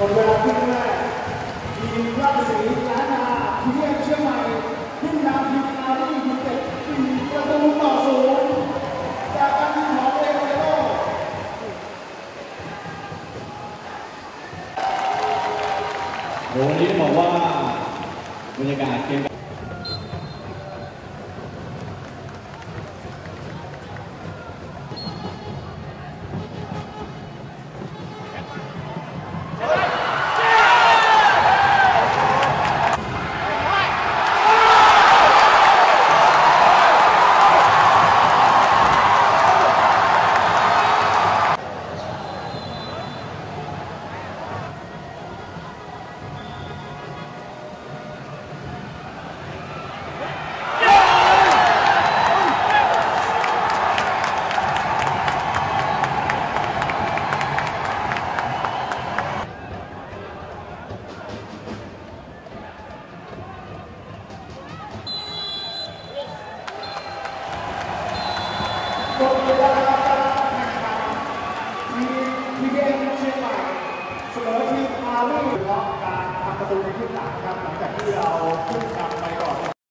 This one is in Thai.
หมดเวลาที่แรกทีมราชสีห์ล้านนาที่เรียกเชียงใหม่ขึ้นนำทีมอารียูเต็ดปีประตูต่อศูนย์จากการยิงของเอเวโรโหวันนี้บอกว่าบรรยากาศเกม ห